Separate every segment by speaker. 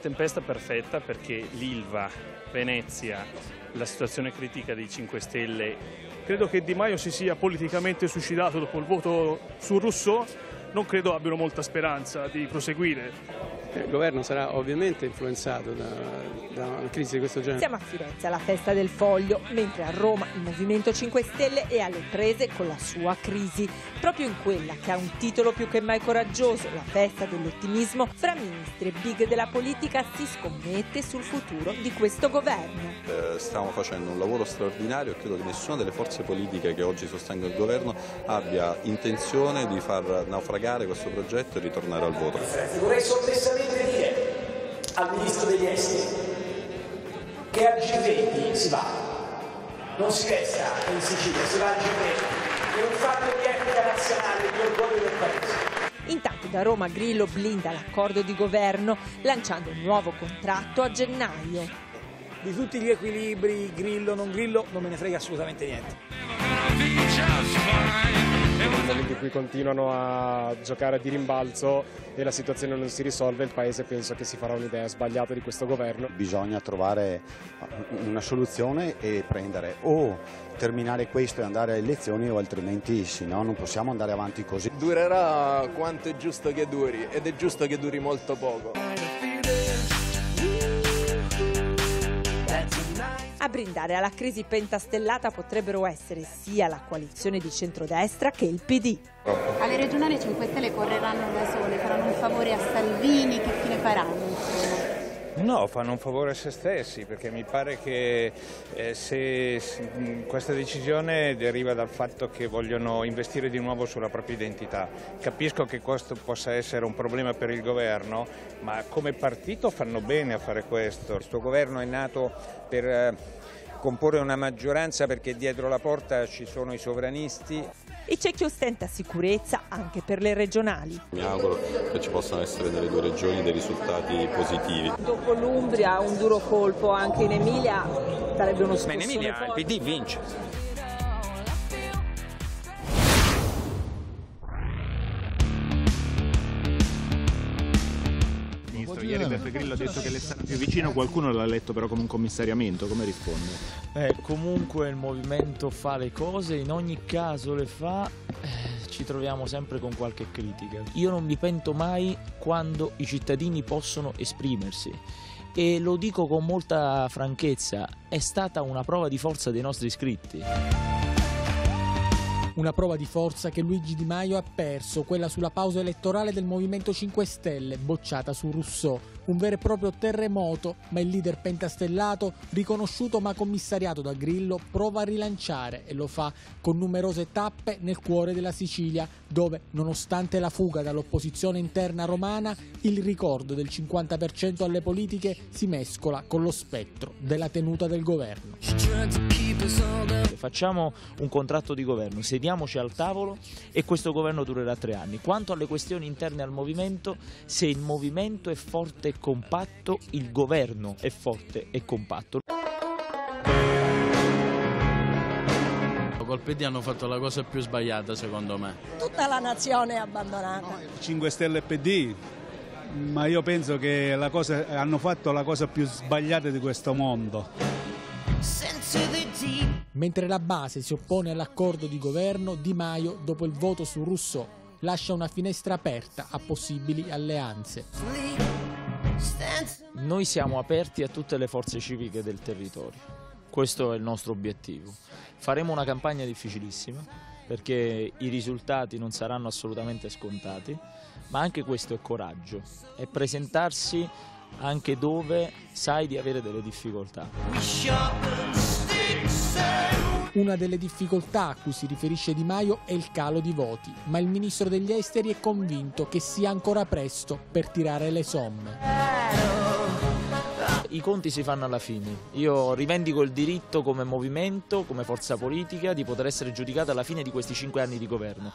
Speaker 1: tempesta perfetta perché l'Ilva, Venezia, la situazione critica dei 5 Stelle.
Speaker 2: Credo che Di Maio si sia politicamente suicidato dopo il voto su Rousseau, non credo abbiano molta speranza di proseguire.
Speaker 3: Il governo sarà ovviamente influenzato da, da, una crisi di questo genere.
Speaker 4: Siamo a Firenze alla festa del foglio, mentre a Roma il Movimento 5 Stelle è alle prese con la sua crisi. Proprio in quella che ha un titolo più che mai coraggioso, la festa dell'ottimismo, fra ministri e big della politica si scommette sul futuro di questo governo.
Speaker 5: Eh, stiamo facendo un lavoro straordinario e credo che nessuna delle forze politiche che oggi sostengono il governo abbia intenzione di far naufragare questo progetto e ritornare al voto.
Speaker 6: Vorrei sommessamente dire al Ministro degli Esteri che a G20 si va, non si resta in Sicilia, si va a G20, è un fatto di etica nazionale, di orgoglio del Paese.
Speaker 4: Intanto da Roma Grillo blinda l'accordo di governo lanciando un nuovo contratto a gennaio.
Speaker 7: Di tutti gli equilibri, Grillo, non Grillo, non me ne frega assolutamente niente.
Speaker 8: Nel momento in cui continuano a giocare a di rimbalzo e la situazione non si risolve, il Paese penso che si farà un'idea sbagliata di questo governo.
Speaker 9: Bisogna trovare una soluzione e prendere o terminare questo e andare alle elezioni o altrimenti sì, no, non possiamo andare avanti così.
Speaker 10: Durerà quanto è giusto che duri ed è giusto che duri molto poco.
Speaker 4: Brindare alla crisi pentastellata potrebbero essere sia la coalizione di centrodestra che il PD.
Speaker 11: Alle regionali 5 Stelle correranno da sole, faranno un favore a Salvini, che fine faranno?
Speaker 12: No, fanno un favore a se stessi perché mi pare che eh, se, se, questa decisione deriva dal fatto che vogliono investire di nuovo sulla propria identità. Capisco che questo possa essere un problema per il governo, ma come partito fanno bene a fare questo.
Speaker 13: Questo governo è nato per eh, comporre una maggioranza perché dietro la porta ci sono i sovranisti.
Speaker 4: E c'è chi ostenta sicurezza anche per le regionali.
Speaker 5: Mi auguro che ci possano essere nelle due regioni dei risultati positivi.
Speaker 4: Dopo l'Umbria un duro colpo anche in Emilia sarebbe uno scossone
Speaker 13: Ma in Emilia il PD vince.
Speaker 14: Grillo ha detto che le sarà più vicino, qualcuno l'ha letto però come un commissariamento, come risponde?
Speaker 15: Eh, comunque il movimento fa le cose, in ogni caso le fa, eh, ci troviamo sempre con qualche critica. Io non mi pento mai quando i cittadini possono esprimersi e lo dico con molta franchezza, è stata una prova di forza dei nostri iscritti.
Speaker 16: Una prova di forza che Luigi Di Maio ha perso, quella sulla pausa elettorale del Movimento 5 Stelle, bocciata su Rousseau. Un vero e proprio terremoto, ma il leader pentastellato, riconosciuto ma commissariato da Grillo, prova a rilanciare e lo fa con numerose tappe nel cuore della Sicilia, dove, nonostante la fuga dall'opposizione interna romana, il ricordo del 50% alle politiche si mescola con lo spettro della tenuta del governo.
Speaker 15: Facciamo un contratto di governo, sediamoci al tavolo e questo governo durerà tre anni. Quanto alle questioni interne al movimento, se il movimento è forte e compatto, il governo è forte e compatto.
Speaker 17: Col PD hanno fatto la cosa più sbagliata secondo me.
Speaker 18: Tutta la nazione è abbandonata.
Speaker 2: 5 Stelle e PD, ma io penso che cosa, hanno fatto la cosa più sbagliata di questo mondo.
Speaker 16: Mentre la base si oppone all'accordo di governo, Di Maio, dopo il voto su Rousseau, lascia una finestra aperta a possibili alleanze.
Speaker 15: Noi siamo aperti a tutte le forze civiche del territorio. Questo è il nostro obiettivo. Faremo una campagna difficilissima perché i risultati non saranno assolutamente scontati, ma anche questo è coraggio, è presentarsi anche dove sai di avere delle difficoltà.
Speaker 16: Una delle difficoltà a cui si riferisce Di Maio è il calo di voti, ma il ministro degli esteri è convinto che sia ancora presto per tirare le somme.
Speaker 15: I conti si fanno alla fine. Io rivendico il diritto come movimento, come forza politica, di poter essere giudicata alla fine di questi cinque anni di governo.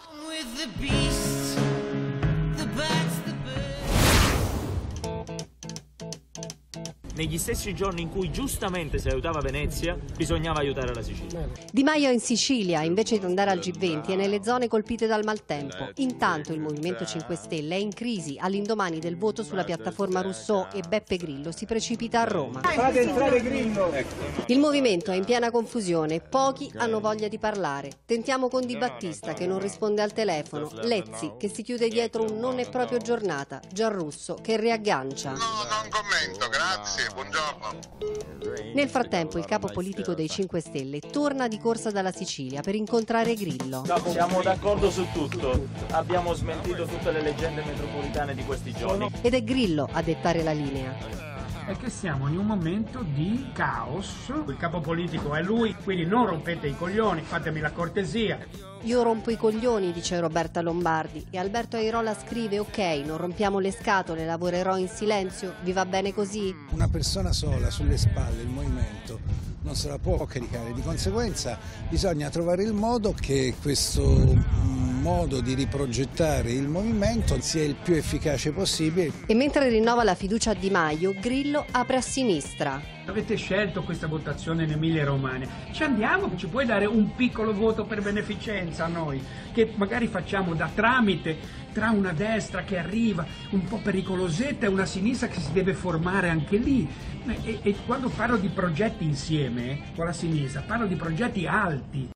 Speaker 15: Negli stessi giorni in cui giustamente si aiutava Venezia, bisognava aiutare la Sicilia.
Speaker 19: Di Maio è in Sicilia, invece di andare al G20, è nelle zone colpite dal maltempo. Intanto il Movimento 5 Stelle è in crisi all'indomani del voto sulla piattaforma Rousseau e Beppe Grillo si precipita a Roma.
Speaker 7: Fate entrare Grillo!
Speaker 19: Il movimento è in piena confusione, pochi hanno voglia di parlare. Tentiamo con Di Battista che non risponde al telefono, Lezzi che si chiude dietro un non è proprio giornata, Gianrusso che riaggancia.
Speaker 20: No, non commento, grazie, buongiorno.
Speaker 19: Nel frattempo il capo politico dei 5 Stelle torna di corsa dalla Sicilia per incontrare Grillo.
Speaker 15: Siamo d'accordo su tutto, abbiamo smentito tutte le leggende metropolitane di questi giorni.
Speaker 19: Ed è Grillo a dettare la linea.
Speaker 21: È che siamo in un momento di caos. Il capo politico è lui, quindi non rompete i coglioni, fatemi la cortesia.
Speaker 19: Io rompo i coglioni, dice Roberta Lombardi. E Alberto Airola scrive: Ok, non rompiamo le scatole, lavorerò in silenzio. Vi va bene così?
Speaker 22: Una persona sola sulle spalle, il movimento, non se la può caricare. Di conseguenza bisogna trovare il modo che questo mm, modo di riprogettare il movimento sia il più efficace possibile.
Speaker 19: E mentre rinnova la fiducia a Di Maio, Grillo apre a sinistra.
Speaker 21: Avete scelto questa votazione in Emilia Romagna. Ci andiamo, ci puoi dare un piccolo voto per beneficenza a noi, che magari facciamo da tramite tra una destra che arriva un po' pericolosetta e una sinistra che si deve formare anche lì. E, e quando parlo di progetti insieme con la sinistra, parlo di progetti alti.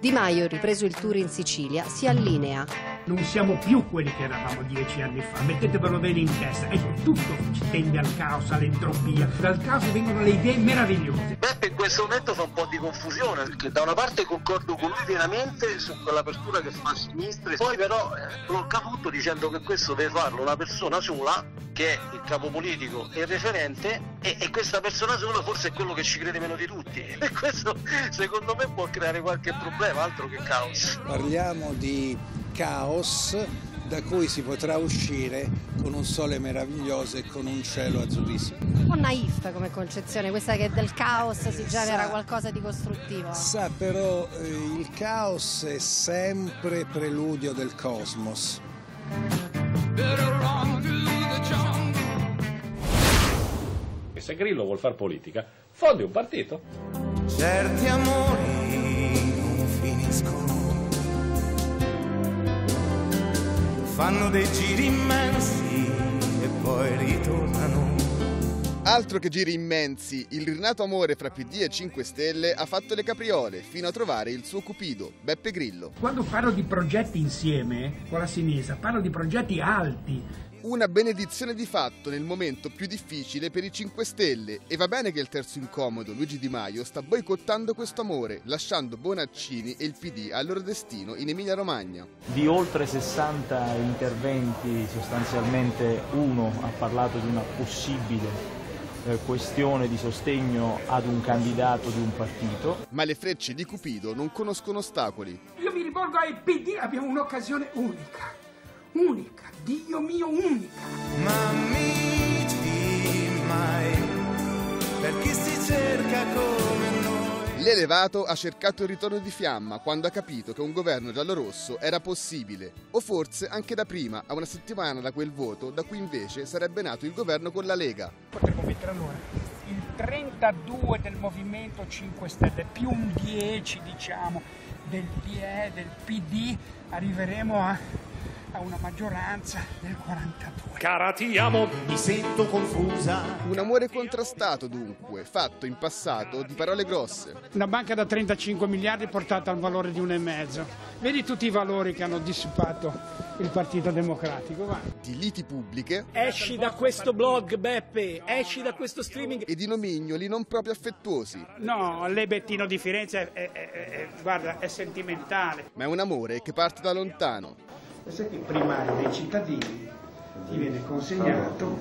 Speaker 19: Di Maio, ripreso il tour in Sicilia, si allinea.
Speaker 21: Non siamo più quelli che eravamo dieci anni fa, mettetevelo bene in testa. Ecco, tutto ci tende al caos, all'entropia. Dal caos vengono le idee meravigliose.
Speaker 23: Beppe in questo momento fa un po' di confusione, perché da una parte concordo con lui pienamente su quell'apertura che fa a sinistra, poi però eh, blocca tutto dicendo che questo deve farlo una persona sola, che è il capo politico e il referente, e, e questa persona sola forse è quello che ci crede meno di tutti. E questo secondo me può creare qualche problema, altro che caos.
Speaker 22: Parliamo di caos da cui si potrà uscire con un sole meraviglioso e con un cielo azzurrissimo.
Speaker 19: Un po' naif come concezione, questa che del caos si genera
Speaker 22: Sa-
Speaker 19: qualcosa di costruttivo.
Speaker 22: Sa però eh, il caos è sempre preludio del cosmos.
Speaker 24: E se Grillo vuol far politica, fondi un partito.
Speaker 5: Certi amori fanno dei giri immensi e poi ritornano.
Speaker 25: Altro che giri immensi, il rinato amore fra PD e 5 Stelle ha fatto le capriole fino a trovare il suo cupido, Beppe Grillo.
Speaker 21: Quando parlo di progetti insieme con la sinistra, parlo di progetti alti.
Speaker 25: Una benedizione di fatto nel momento più difficile per i 5 Stelle e va bene che il terzo incomodo, Luigi Di Maio, sta boicottando questo amore, lasciando Bonaccini e il PD al loro destino in Emilia Romagna.
Speaker 15: Di oltre 60 interventi, sostanzialmente uno ha parlato di una possibile eh, questione di sostegno ad un candidato di un partito.
Speaker 25: Ma le frecce di Cupido non conoscono ostacoli.
Speaker 21: Io mi rivolgo ai PD, abbiamo un'occasione unica. Unica, Dio mio, unica.
Speaker 5: Ma amici mai, per chi si cerca come noi.
Speaker 25: L'elevato ha cercato il ritorno di fiamma quando ha capito che un governo giallorosso era possibile, o forse anche da prima, a una settimana da quel voto, da cui invece sarebbe nato il governo con la Lega.
Speaker 21: Potremmo mettere allora il 32 del Movimento 5 Stelle più un 10 diciamo del PE, del PD, arriveremo a, a una maggioranza del 42.
Speaker 24: Cara ti amo,
Speaker 5: mi sento confusa.
Speaker 25: Un amore contrastato dunque, fatto in passato di parole grosse.
Speaker 21: Una banca da 35 miliardi portata al valore di 1,5. Vedi tutti i valori che hanno dissipato il Partito Democratico, va.
Speaker 25: Di liti pubbliche
Speaker 7: Esci da questo blog, Beppe, esci da questo streaming.
Speaker 25: e di nomignoli non proprio affettuosi,
Speaker 21: No, l'Ebettino di Firenze è, è- è- è- guarda, è sentimentale.
Speaker 25: ma è un amore che parte da lontano.
Speaker 21: Il primario dei cittadini ti viene consegnato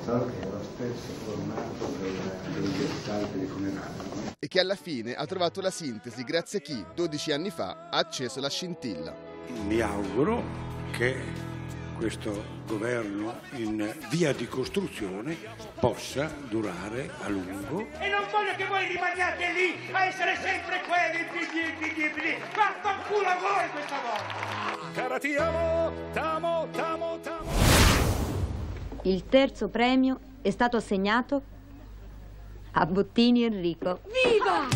Speaker 25: e che alla fine ha trovato la sintesi grazie a chi 12 anni fa ha acceso la scintilla.
Speaker 26: Mi auguro che questo governo in via di costruzione possa durare a lungo.
Speaker 21: E non voglio che voi rimaniate lì a essere sempre quelli, PD, PD, PD. Vaffanculo a voi questa volta!
Speaker 24: Cara ti amo, t'amo, t'amo, t'amo.
Speaker 27: Il terzo premio è stato assegnato
Speaker 28: A Bottini Enrico.
Speaker 29: Viva!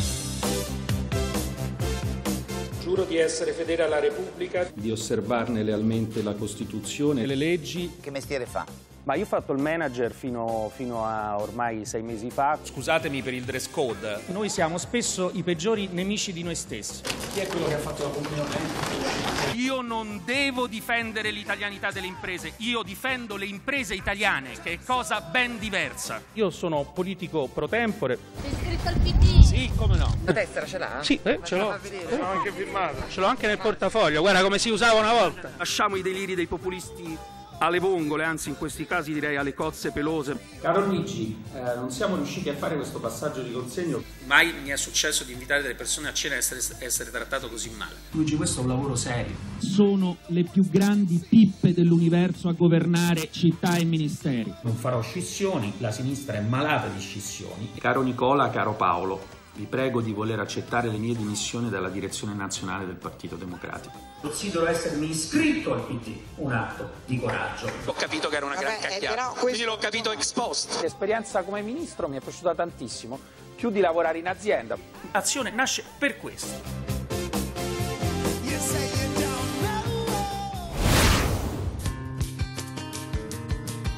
Speaker 29: Giuro di essere fedele alla Repubblica,
Speaker 30: di osservarne lealmente la Costituzione e le leggi.
Speaker 31: Che mestiere fa?
Speaker 6: Ma io ho fatto il manager fino, fino, a ormai sei mesi fa.
Speaker 29: Scusatemi per il dress code.
Speaker 6: Noi siamo spesso i peggiori nemici di noi stessi.
Speaker 29: Chi è quello che ha fatto la comunione?
Speaker 32: Io non devo difendere l'italianità delle imprese, io difendo le imprese italiane, che è cosa ben diversa.
Speaker 6: Io sono politico pro tempore.
Speaker 28: Sei iscritto al PD?
Speaker 6: Sì, come no.
Speaker 31: La tessera ce l'ha?
Speaker 6: Sì, eh, ce l'ho.
Speaker 31: Ce l'ho
Speaker 6: anche firmata. Ce l'ho anche nel portafoglio, guarda come si usava una volta.
Speaker 32: Lasciamo i deliri dei populisti alle vongole, anzi in questi casi direi alle cozze pelose.
Speaker 6: Caro Luigi, eh, non siamo riusciti a fare questo passaggio di consegno.
Speaker 32: Mai mi è successo di invitare delle persone a cena e essere, essere trattato così male.
Speaker 6: Luigi, questo è un lavoro serio.
Speaker 33: Sono le più grandi pippe dell'universo a governare città e ministeri.
Speaker 6: Non farò scissioni, la sinistra è malata di scissioni.
Speaker 30: Caro Nicola, caro Paolo, vi prego di voler accettare le mie dimissioni dalla direzione nazionale del Partito Democratico.
Speaker 6: Considero essermi iscritto al PD, un atto di coraggio.
Speaker 32: Ho capito che era una gran cacchiata,
Speaker 31: questo...
Speaker 32: quindi l'ho capito ex post.
Speaker 6: L'esperienza come ministro mi è piaciuta tantissimo, più di lavorare in azienda.
Speaker 32: Azione nasce per questo.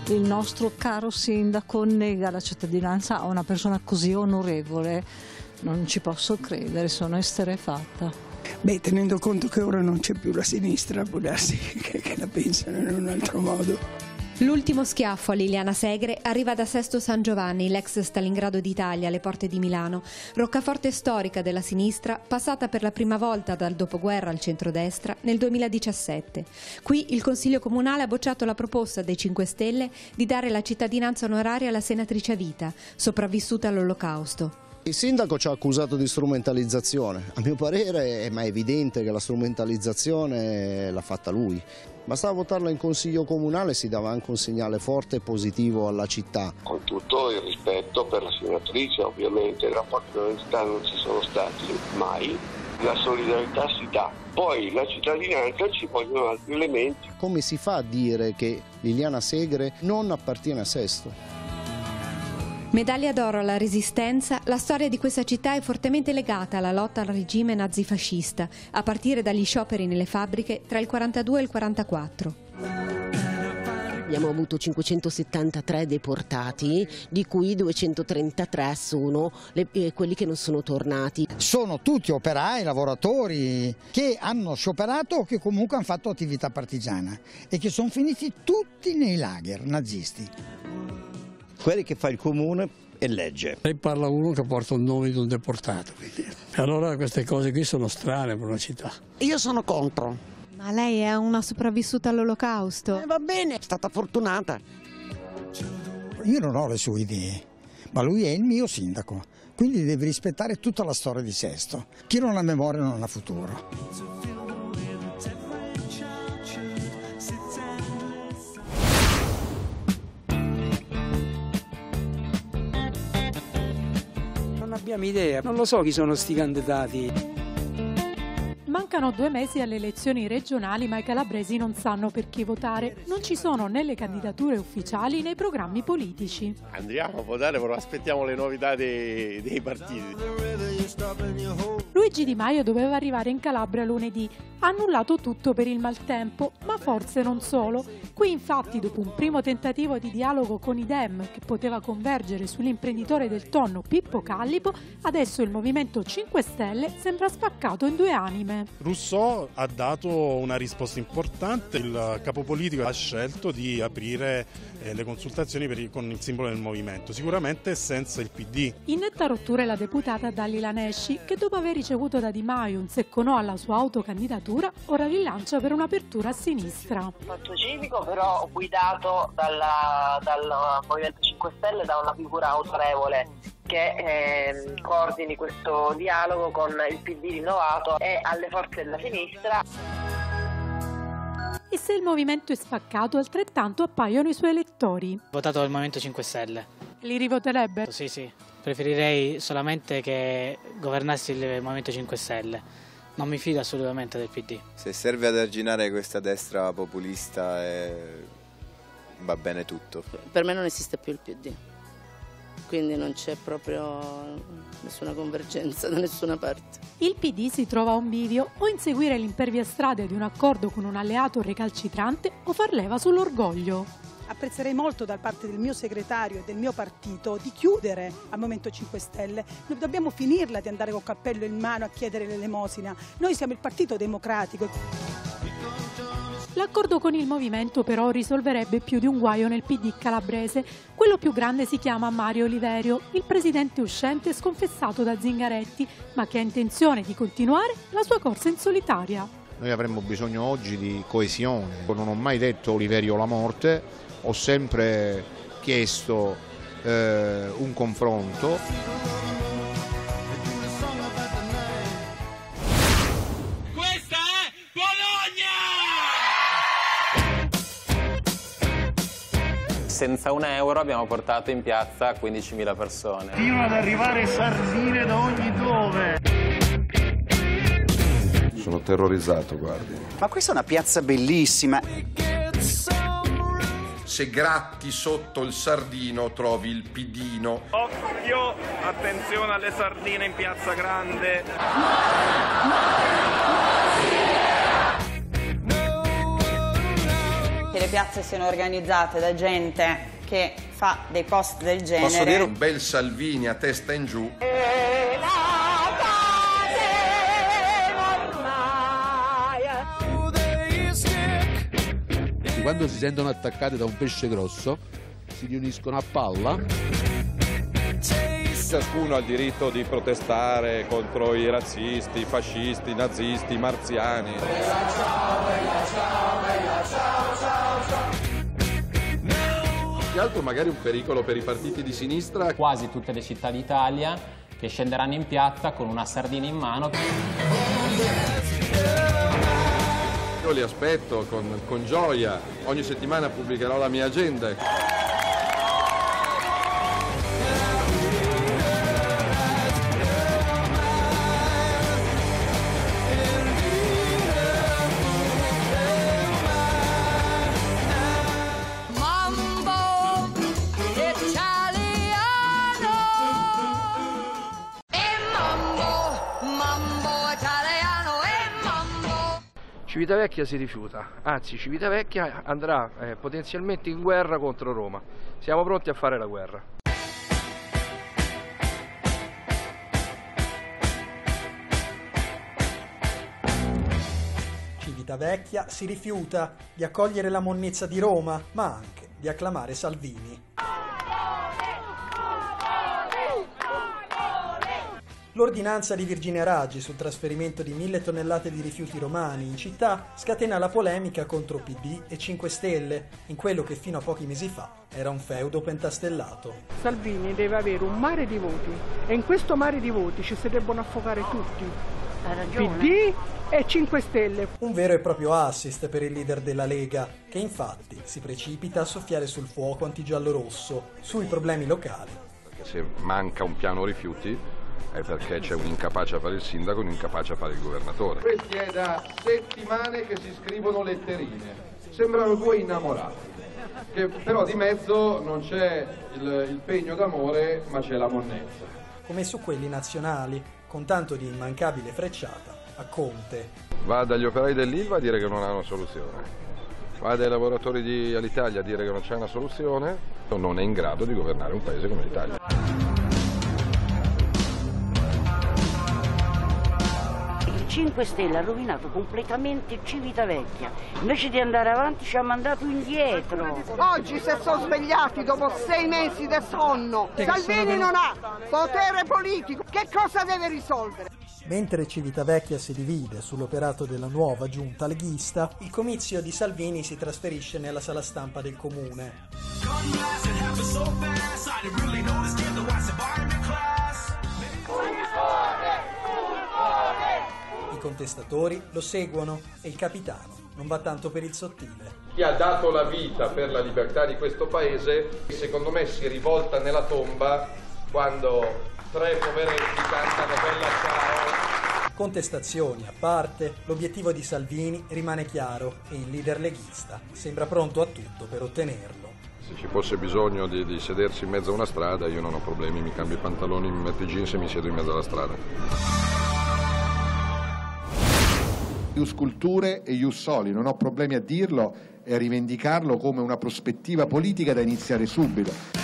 Speaker 27: il nostro caro sindaco nega la cittadinanza a una persona così onorevole. Non ci posso credere, sono esterefatta.
Speaker 34: Beh, tenendo conto che ora non c'è più la sinistra, può darsi che, che la pensano in un altro modo.
Speaker 35: L'ultimo schiaffo a Liliana Segre arriva da Sesto San Giovanni, l'ex Stalingrado d'Italia, alle porte di Milano. Roccaforte storica della sinistra, passata per la prima volta dal dopoguerra al centrodestra nel 2017. Qui il Consiglio Comunale ha bocciato la proposta dei 5 Stelle di dare la cittadinanza onoraria alla senatrice vita, sopravvissuta all'Olocausto.
Speaker 36: Il sindaco ci ha accusato di strumentalizzazione, a mio parere è ma evidente che la strumentalizzazione l'ha fatta lui. Bastava votarla in consiglio comunale e si dava anche un segnale forte e positivo alla città.
Speaker 37: Con tutto il rispetto per la senatrice, ovviamente i rapporti di onestà non ci sono stati mai, la solidarietà si dà. Poi la cittadinanza ci vogliono altri elementi.
Speaker 36: Come si fa a dire che Liliana Segre non appartiene a Sesto?
Speaker 35: Medaglia d'oro alla resistenza, la storia di questa città è fortemente legata alla lotta al regime nazifascista, a partire dagli scioperi nelle fabbriche tra il 42 e il 44.
Speaker 23: Abbiamo avuto 573 deportati, di cui 233 sono le, eh, quelli che non sono tornati.
Speaker 22: Sono tutti operai, lavoratori che hanno scioperato o che comunque hanno fatto attività partigiana e che sono finiti tutti nei lager nazisti
Speaker 38: quelli che fa il comune e legge.
Speaker 39: Lei parla uno che porta il nome di un deportato, quindi. allora queste cose qui sono strane per una città.
Speaker 40: Io sono contro.
Speaker 35: Ma lei è una sopravvissuta all'olocausto?
Speaker 40: Eh, va bene, è stata fortunata.
Speaker 22: Io non ho le sue idee, ma lui è il mio sindaco, quindi deve rispettare tutta la storia di Sesto. Chi non ha memoria non ha futuro.
Speaker 41: Abbiamo idea, non lo so chi sono sti candidati.
Speaker 42: Mancano due mesi alle elezioni regionali ma i calabresi non sanno per chi votare. Non ci sono né le candidature ufficiali né i programmi politici.
Speaker 43: Andiamo a votare, però aspettiamo le novità dei, dei partiti.
Speaker 42: Luigi Di Maio doveva arrivare in Calabria lunedì. Ha annullato tutto per il maltempo, ma forse non solo. Qui infatti, dopo un primo tentativo di dialogo con i Dem che poteva convergere sull'imprenditore del tonno Pippo Callipo, adesso il Movimento 5 Stelle sembra spaccato in due anime.
Speaker 44: Rousseau ha dato una risposta importante, il capo politico ha scelto di aprire eh, le consultazioni il, con il simbolo del movimento, sicuramente senza il PD.
Speaker 42: In netta rottura è la deputata Dalila Nesci che dopo aver ricevuto da Di Maio un secco no alla sua autocandidatura ora rilancia per un'apertura a sinistra.
Speaker 45: Fatto civico però guidato dalla, dal Movimento 5 Stelle da una figura autorevole che eh, coordini questo dialogo con il PD rinnovato e alle forze della sinistra.
Speaker 42: E se il movimento è spaccato, altrettanto appaiono i suoi elettori.
Speaker 46: Votato il Movimento 5 Stelle.
Speaker 42: Li rivoterebbe?
Speaker 46: Sì, sì. Preferirei solamente che governassi il Movimento 5 Stelle. Non mi fido assolutamente del PD.
Speaker 9: Se serve ad arginare questa destra populista eh, va bene tutto.
Speaker 47: Per me non esiste più il PD. Quindi non c'è proprio nessuna convergenza da nessuna parte.
Speaker 42: Il PD si trova a un bivio o inseguire l'imperviastrade di un accordo con un alleato recalcitrante o far leva sull'orgoglio
Speaker 32: apprezzerei molto da parte del mio segretario e del mio partito di chiudere al Movimento 5 Stelle. Noi dobbiamo finirla di andare col cappello in mano a chiedere l'elemosina. Noi siamo il Partito Democratico.
Speaker 42: L'accordo con il movimento però risolverebbe più di un guaio nel PD calabrese. Quello più grande si chiama Mario Oliverio, il presidente uscente sconfessato da Zingaretti, ma che ha intenzione di continuare la sua corsa in solitaria.
Speaker 9: Noi avremmo bisogno oggi di coesione. Non ho mai detto Oliverio la morte, ho sempre chiesto eh, un confronto.
Speaker 48: Senza un euro abbiamo portato in piazza 15.000 persone.
Speaker 49: Fino ad arrivare sardine da ogni dove.
Speaker 50: Sono terrorizzato, guardi.
Speaker 51: Ma questa è una piazza bellissima.
Speaker 50: Se gratti sotto il sardino trovi il pidino.
Speaker 52: Occhio, attenzione alle sardine in piazza grande.
Speaker 53: Che le piazze siano organizzate da gente che fa dei post del genere.
Speaker 50: Posso dire un bel Salvini a testa in giù?
Speaker 54: Quando si sentono attaccati da un pesce grosso, si riuniscono a palla.
Speaker 55: Ciascuno ha il diritto di protestare contro i razzisti, i fascisti, i nazisti, i marziani.
Speaker 50: Che altro magari un pericolo per i partiti di sinistra?
Speaker 56: Quasi tutte le città d'Italia che scenderanno in piazza con una sardina in mano.
Speaker 50: Io li aspetto con, con gioia, ogni settimana pubblicherò la mia agenda.
Speaker 57: Civitavecchia si rifiuta, anzi Civitavecchia andrà eh, potenzialmente in guerra contro Roma. Siamo pronti a fare la guerra.
Speaker 58: Civitavecchia si rifiuta di accogliere la monnezza di Roma, ma anche di acclamare Salvini. L'ordinanza di Virginia Raggi sul trasferimento di mille tonnellate di rifiuti romani in città scatena la polemica contro PD e 5 Stelle, in quello che fino a pochi mesi fa era un feudo pentastellato.
Speaker 59: Salvini deve avere un mare di voti e in questo mare di voti ci si debbono affogare tutti. PD e 5 Stelle.
Speaker 58: Un vero e proprio assist per il leader della Lega, che infatti si precipita a soffiare sul fuoco antigiallo-rosso, sui problemi locali.
Speaker 50: Perché se manca un piano rifiuti è perché c'è un'incapace a fare il sindaco e un'incapace a fare il governatore.
Speaker 60: Questi è da settimane che si scrivono letterine, sembrano due innamorati, che però di mezzo non c'è il, il pegno d'amore ma c'è la monnezza.
Speaker 58: Come su quelli nazionali, con tanto di immancabile frecciata a Conte.
Speaker 50: Va dagli operai dell'Ilva a dire che non ha una soluzione. Va dai lavoratori di Alitalia a dire che non c'è una soluzione, non è in grado di governare un paese come l'Italia.
Speaker 61: 5 Stelle ha rovinato completamente Civitavecchia. Invece di andare avanti ci ha mandato indietro.
Speaker 62: Oggi si sono svegliati dopo sei mesi di sonno. Salvini non ha potere politico. Che cosa deve risolvere?
Speaker 58: Mentre Civitavecchia si divide sull'operato della nuova giunta leghista, il comizio di Salvini si trasferisce nella sala stampa del comune. Contestatori lo seguono e il capitano non va tanto per il sottile.
Speaker 50: Chi ha dato la vita per la libertà di questo paese, secondo me si rivolta nella tomba quando tre poveretti cantano Bella Ciao.
Speaker 58: Contestazioni a parte, l'obiettivo di Salvini rimane chiaro e il leader leghista sembra pronto a tutto per ottenerlo.
Speaker 50: Se ci fosse bisogno di, di sedersi in mezzo a una strada io non ho problemi, mi cambio i pantaloni, mi metto i jeans e mi siedo in mezzo alla strada.
Speaker 63: Ius Culture e Ius Soli, non ho problemi a dirlo e a rivendicarlo come una prospettiva politica da iniziare subito.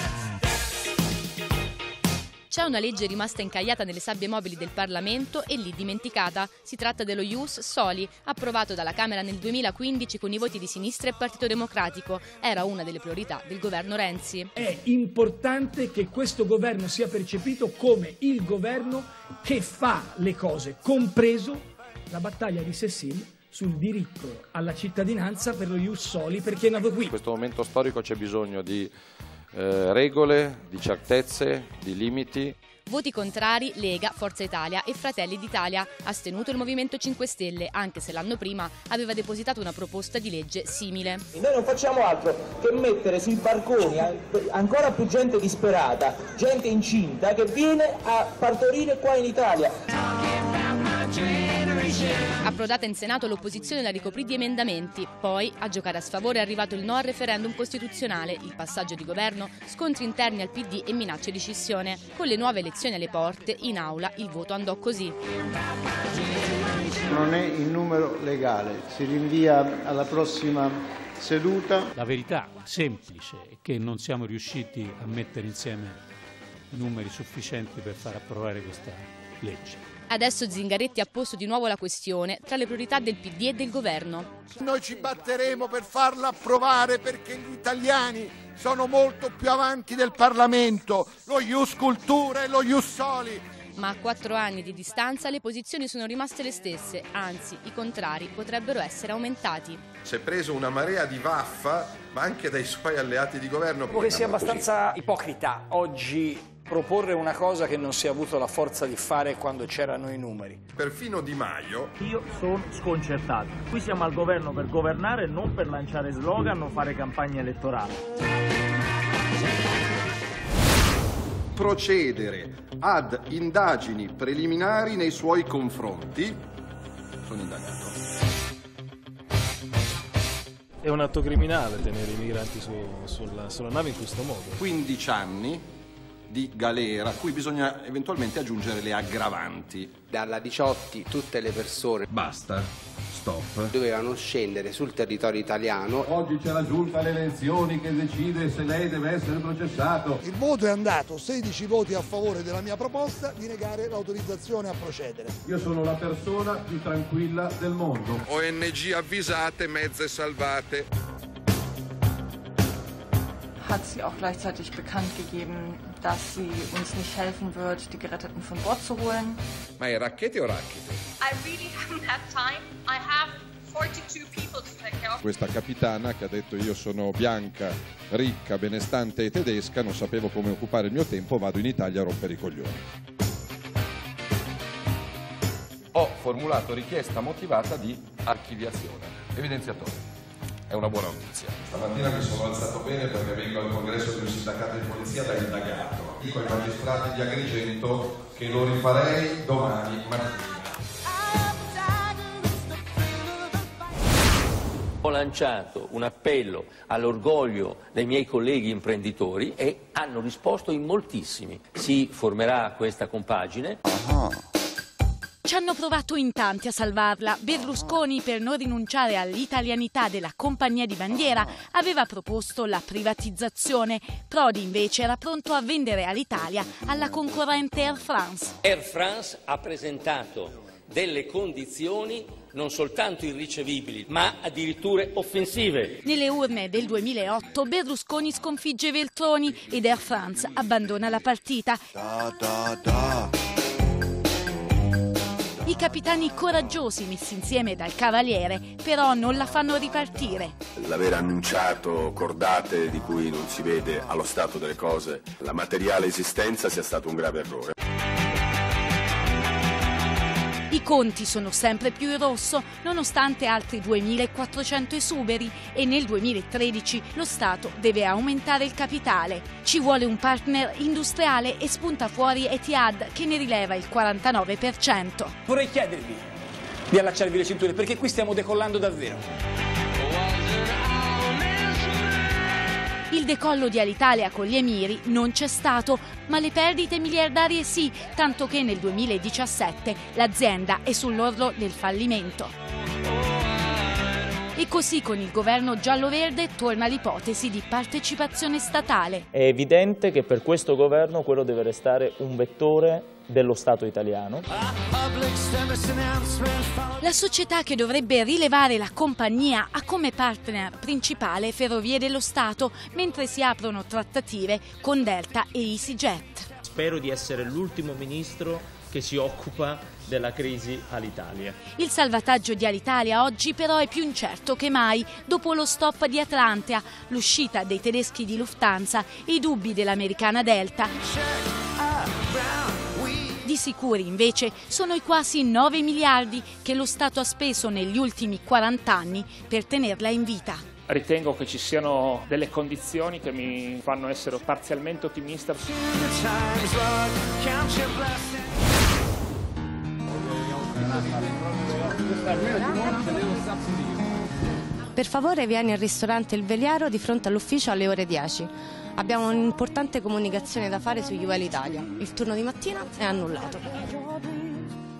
Speaker 64: C'è una legge rimasta incagliata nelle sabbie mobili del Parlamento e lì dimenticata. Si tratta dello Ius Soli, approvato dalla Camera nel 2015 con i voti di sinistra e Partito Democratico. Era una delle priorità del governo Renzi.
Speaker 65: È importante che questo governo sia percepito come il governo che fa le cose, compreso la battaglia di Sessil sul diritto alla cittadinanza per lo Ius Soli perché è nato qui.
Speaker 66: In questo momento storico c'è bisogno di eh, regole, di certezze, di limiti.
Speaker 64: Voti contrari Lega, Forza Italia e Fratelli d'Italia. Astenuto il Movimento 5 Stelle, anche se l'anno prima aveva depositato una proposta di legge simile.
Speaker 6: Noi non facciamo altro che mettere sui barconi ancora più gente disperata, gente incinta che viene a partorire qua in Italia.
Speaker 64: Approdata in Senato l'opposizione la ricoprì di emendamenti, poi a giocare a sfavore è arrivato il no al referendum costituzionale, il passaggio di governo, scontri interni al PD e minacce di scissione. Con le nuove elezioni alle porte, in aula il voto andò così.
Speaker 67: Non è in numero legale, si rinvia alla prossima seduta.
Speaker 68: La verità semplice è che non siamo riusciti a mettere insieme numeri sufficienti per far approvare questa legge.
Speaker 64: Adesso Zingaretti ha posto di nuovo la questione tra le priorità del PD e del governo.
Speaker 63: Noi ci batteremo per farla approvare perché gli italiani sono molto più avanti del Parlamento, lo Ius Cultura e lo Ius Soli.
Speaker 64: Ma a quattro anni di distanza le posizioni sono rimaste le stesse, anzi i contrari potrebbero essere aumentati.
Speaker 50: Si è preso una marea di vaffa, ma anche dai suoi alleati di governo.
Speaker 6: Trovo che sia abbastanza ipocrita oggi proporre una cosa che non si è avuto la forza di fare quando c'erano i numeri.
Speaker 50: Perfino Di Maio.
Speaker 15: Io sono sconcertato. Qui siamo al governo per governare, non per lanciare slogan o fare campagna elettorale.
Speaker 50: Procedere ad indagini preliminari nei suoi confronti. Sono indagato.
Speaker 10: È un atto criminale tenere i migranti su, sulla, sulla nave in questo modo.
Speaker 50: 15 anni di galera, a cui bisogna eventualmente aggiungere le aggravanti.
Speaker 62: Dalla 18 tutte le persone
Speaker 50: basta, stop.
Speaker 62: Dovevano scendere sul territorio italiano.
Speaker 50: Oggi c'è la giunta alle elezioni che decide se lei deve essere processato.
Speaker 63: Il voto è andato, 16 voti a favore della mia proposta di negare l'autorizzazione a procedere.
Speaker 50: Io sono la persona più tranquilla del mondo. ONG avvisate, mezze salvate.
Speaker 69: Hat sie auch gleichzeitig bekannt gegeben, dass sie uns nicht helfen wird, die Geretteten von Bord zu holen.
Speaker 50: Ma è racchete o racchete?
Speaker 70: I really haven't had time. I have 42 people to take care of.
Speaker 66: Questa capitana che ha detto io sono bianca, ricca, benestante e tedesca, non sapevo come occupare il mio tempo, vado in Italia a rompere i coglioni. Ho formulato richiesta motivata di archiviazione. Evidenziatore è una buona notizia.
Speaker 50: Stamattina mi sono alzato bene perché vengo al congresso di un sindacato di polizia da indagato. Dico ai magistrati di Agrigento che lo rifarei domani mattina.
Speaker 71: Ho lanciato un appello all'orgoglio dei miei colleghi imprenditori e hanno risposto in moltissimi. Si formerà questa compagine. Uh-huh.
Speaker 64: Ci hanno provato in tanti a salvarla. Berlusconi, per non rinunciare all'italianità della compagnia di bandiera, aveva proposto la privatizzazione. Prodi invece era pronto a vendere all'Italia alla concorrente Air France.
Speaker 71: Air France ha presentato delle condizioni non soltanto irricevibili, ma addirittura offensive.
Speaker 64: Nelle urne del 2008 Berlusconi sconfigge Veltroni ed Air France abbandona la partita. Da, da, da. I capitani coraggiosi messi insieme dal Cavaliere però non la fanno ripartire.
Speaker 72: L'aver annunciato cordate di cui non si vede allo stato delle cose la materiale esistenza sia stato un grave errore.
Speaker 64: I conti sono sempre più in rosso, nonostante altri 2.400 esuberi e nel 2013 lo Stato deve aumentare il capitale. Ci vuole un partner industriale e spunta fuori Etihad che ne rileva il 49%.
Speaker 6: Vorrei chiedervi di allacciarvi le cinture perché qui stiamo decollando davvero.
Speaker 39: Il decollo di Alitalia con gli Emiri non c'è stato, ma le perdite miliardarie sì, tanto che nel 2017 l'azienda è sull'orlo del fallimento. E così con il governo giallo-verde torna l'ipotesi di partecipazione statale.
Speaker 73: È evidente che per questo governo quello deve restare un vettore dello Stato italiano.
Speaker 39: La società che dovrebbe rilevare la compagnia ha come partner principale Ferrovie dello Stato, mentre si aprono trattative con Delta e EasyJet.
Speaker 74: Spero di essere l'ultimo ministro che si occupa della crisi all'Italia.
Speaker 39: Il salvataggio di Alitalia oggi però è più incerto che mai dopo lo stop di Atlantia, l'uscita dei tedeschi di Lufthansa e i dubbi dell'americana Delta. Di sicuri invece sono i quasi 9 miliardi che lo Stato ha speso negli ultimi 40 anni per tenerla in vita.
Speaker 75: Ritengo che ci siano delle condizioni che mi fanno essere parzialmente ottimista.
Speaker 76: Per favore vieni al ristorante Il Veliero di fronte all'ufficio alle ore 10. Abbiamo un'importante comunicazione da fare su UL Italia. Il turno di mattina è annullato.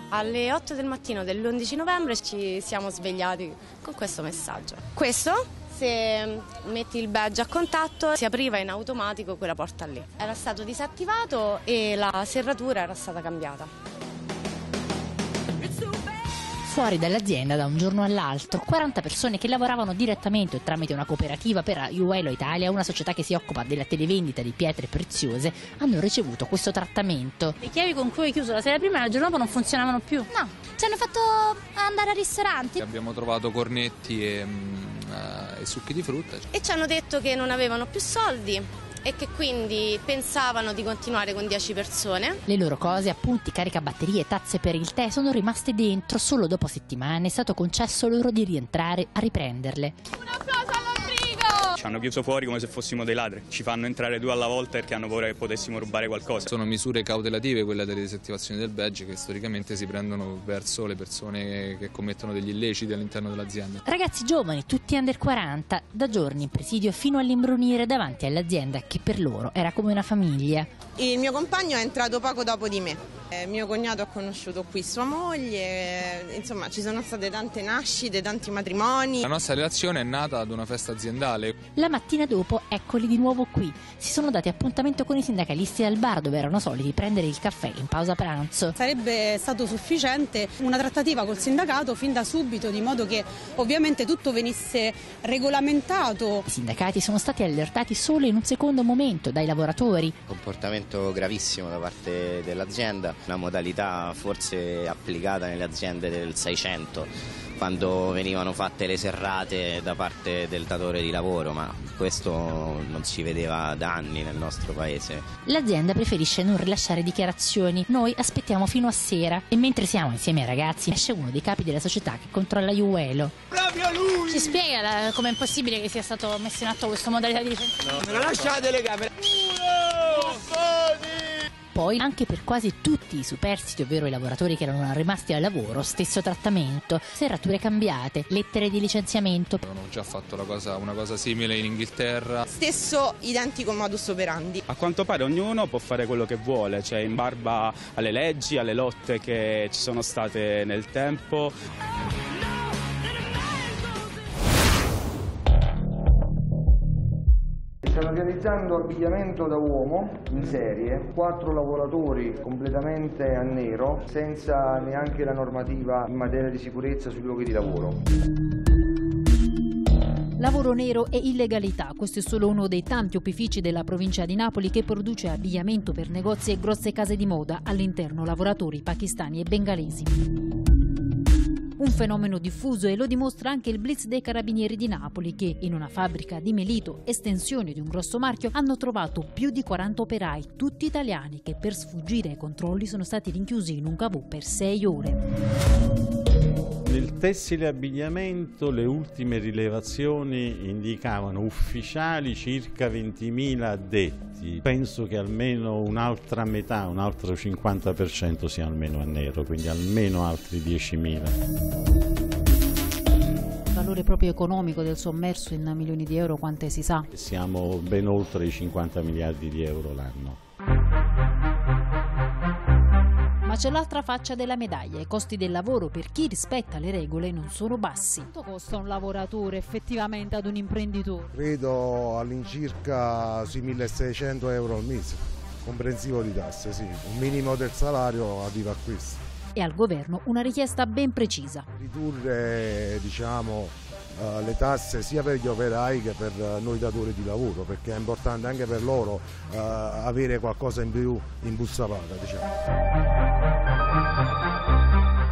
Speaker 76: Alle 8 del mattino dell'11 novembre ci siamo svegliati con questo messaggio. Questo, se metti il badge a contatto, si apriva in automatico quella porta lì. Era stato disattivato e la serratura era stata cambiata
Speaker 77: fuori dall'azienda da un giorno all'altro. 40 persone che lavoravano direttamente tramite una cooperativa per Uelo Italia, una società che si occupa della televendita di pietre preziose, hanno ricevuto questo trattamento.
Speaker 78: Le chiavi con cui hai chiuso la sera prima e la giorno dopo non funzionavano più?
Speaker 79: No, ci hanno fatto andare al ristorante.
Speaker 80: Abbiamo trovato cornetti e, uh, e succhi di frutta.
Speaker 76: E ci hanno detto che non avevano più soldi e che quindi pensavano di continuare con 10 persone.
Speaker 77: Le loro cose, appunti, caricabatterie e tazze per il tè sono rimaste dentro. Solo dopo settimane è stato concesso loro di rientrare a riprenderle.
Speaker 79: Un applauso
Speaker 81: ci hanno chiuso fuori come se fossimo dei ladri. Ci fanno entrare due alla volta perché hanno paura che potessimo rubare qualcosa.
Speaker 80: Sono misure cautelative quelle delle disattivazioni del badge che storicamente si prendono verso le persone che commettono degli illeciti all'interno dell'azienda.
Speaker 77: Ragazzi giovani, tutti under 40, da giorni in presidio fino all'imbrunire davanti all'azienda che per loro era come una famiglia.
Speaker 82: Il mio compagno è entrato poco dopo di me. Eh, mio cognato ha conosciuto qui sua moglie, insomma ci sono state tante nascite, tanti matrimoni.
Speaker 80: La nostra relazione è nata ad una festa aziendale.
Speaker 77: La mattina dopo eccoli di nuovo qui. Si sono dati appuntamento con i sindacalisti al bar dove erano soliti prendere il caffè in pausa pranzo.
Speaker 69: Sarebbe stato sufficiente una trattativa col sindacato fin da subito di modo che ovviamente tutto venisse regolamentato.
Speaker 77: I sindacati sono stati allertati solo in un secondo momento dai lavoratori.
Speaker 83: Comportamento gravissimo da parte dell'azienda una modalità forse applicata nelle aziende del 600 quando venivano fatte le serrate da parte del datore di lavoro, ma questo non si vedeva da anni nel nostro paese.
Speaker 77: L'azienda preferisce non rilasciare dichiarazioni, noi aspettiamo fino a sera e mentre siamo insieme ai ragazzi esce uno dei capi della società che controlla Iuelo.
Speaker 69: Proprio lui! Ci spiega come è possibile che sia stato messo in atto questa modalità di licenziamento?
Speaker 82: No, no, lasciate le camere!
Speaker 77: Poi anche per quasi tutti i superstiti, ovvero i lavoratori che erano rimasti al lavoro, stesso trattamento, serrature cambiate, lettere di licenziamento.
Speaker 80: Avevano già fatto cosa, una cosa simile in Inghilterra.
Speaker 82: Stesso identico modus operandi.
Speaker 81: A quanto pare ognuno può fare quello che vuole, cioè in barba alle leggi, alle lotte che ci sono state nel tempo.
Speaker 62: Stanno realizzando abbigliamento da uomo in serie, quattro lavoratori completamente a nero, senza neanche la normativa in materia di sicurezza sui luoghi di lavoro.
Speaker 77: Lavoro nero e illegalità, questo è solo uno dei tanti opifici della provincia di Napoli che produce abbigliamento per negozi e grosse case di moda, all'interno lavoratori pakistani e bengalesi. Un fenomeno diffuso e lo dimostra anche il blitz dei carabinieri di Napoli che in una fabbrica di Melito, estensione di un grosso marchio, hanno trovato più di 40 operai, tutti italiani, che per sfuggire ai controlli sono stati rinchiusi in un cavò per 6 ore.
Speaker 72: Nel tessile abbigliamento le ultime rilevazioni indicavano ufficiali circa 20.000 addetti. Penso che almeno un'altra metà, un altro 50% sia almeno a nero, quindi almeno altri 10.000
Speaker 77: valore proprio economico del sommerso in milioni di euro quante si sa?
Speaker 72: Siamo ben oltre i 50 miliardi di euro l'anno.
Speaker 77: Ma c'è l'altra faccia della medaglia, i costi del lavoro per chi rispetta le regole non sono bassi.
Speaker 84: Quanto costa un lavoratore effettivamente ad un imprenditore?
Speaker 85: Credo all'incirca sui 1600 euro al mese, comprensivo di tasse, sì. Un minimo del salario arriva a questo.
Speaker 77: E al governo una richiesta ben precisa.
Speaker 85: Ridurre diciamo, uh, le tasse sia per gli operai che per uh, noi datori di lavoro, perché è importante anche per loro uh, avere qualcosa in più in busta paga. Diciamo.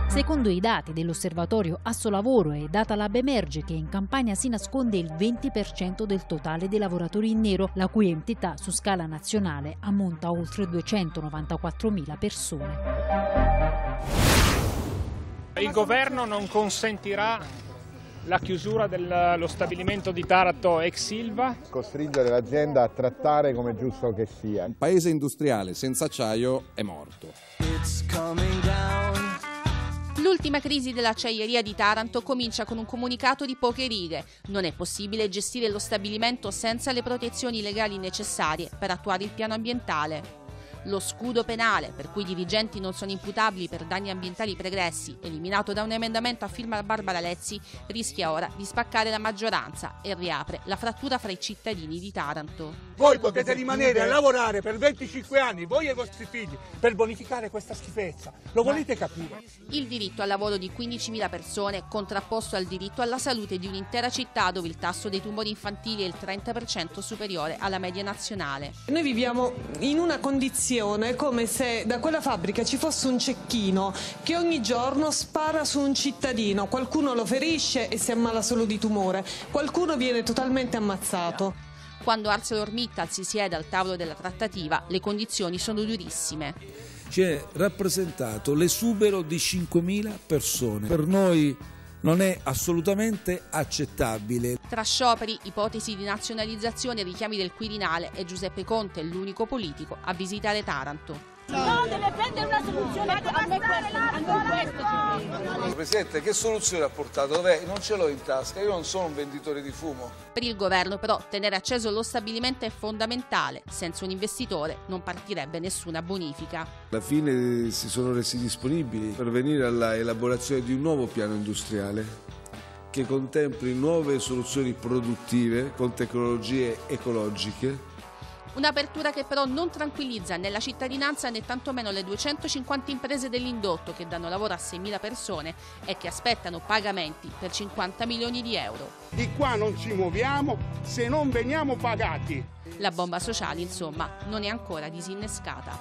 Speaker 77: Secondo i dati dell'osservatorio Assolavoro e Datalab emerge che in Campania si nasconde il 20% del totale dei lavoratori in nero, la cui entità su scala nazionale ammonta a oltre 294.000 persone.
Speaker 75: Il governo non consentirà la chiusura dello stabilimento di Taranto ex Silva.
Speaker 86: Costringere l'azienda a trattare come è giusto che sia.
Speaker 66: Un paese industriale senza acciaio è morto.
Speaker 87: L'ultima crisi dell'acciaieria di Taranto comincia con un comunicato di poche righe. Non è possibile gestire lo stabilimento senza le protezioni legali necessarie per attuare il piano ambientale. Lo scudo penale, per cui i dirigenti non sono imputabili per danni ambientali pregressi, eliminato da un emendamento a firma Barbara Lezzi, rischia ora di spaccare la maggioranza e riapre la frattura fra i cittadini di Taranto.
Speaker 88: Voi potete rimanere a lavorare per 25 anni, voi e i vostri figli, per bonificare questa schifezza. Lo volete capire?
Speaker 87: Il diritto al lavoro di 15.000 persone contrapposto al diritto alla salute di un'intera città dove il tasso dei tumori infantili è il 30% superiore alla media nazionale.
Speaker 10: Noi viviamo in una condizione come se da quella fabbrica ci fosse un cecchino che ogni giorno spara su un cittadino, qualcuno lo ferisce e si ammala solo di tumore, qualcuno viene totalmente ammazzato.
Speaker 87: Quando ArcelorMittal si siede al tavolo della trattativa, le condizioni sono durissime.
Speaker 89: Ci è rappresentato l'esubero di 5.000 persone. Per noi non è assolutamente accettabile.
Speaker 87: Tra scioperi, ipotesi di nazionalizzazione e richiami del Quirinale è Giuseppe Conte l'unico politico a visitare Taranto.
Speaker 90: No, deve prendere una soluzione a me questo, a noi questo
Speaker 89: Presidente, che soluzione ha portato? Dov'è? Non ce l'ho in tasca, io non sono un venditore di fumo.
Speaker 87: Per il governo però tenere acceso lo stabilimento è fondamentale, senza un investitore non partirebbe nessuna bonifica.
Speaker 89: Alla fine si sono resi disponibili per venire alla elaborazione di un nuovo piano industriale che contempli nuove soluzioni produttive con tecnologie ecologiche
Speaker 87: Un'apertura che però non tranquillizza né la cittadinanza né tantomeno le 250 imprese dell'indotto che danno lavoro a 6.000 persone e che aspettano pagamenti per 50 milioni di euro.
Speaker 88: Di qua non ci muoviamo se non veniamo pagati.
Speaker 87: La bomba sociale, insomma, non è ancora disinnescata.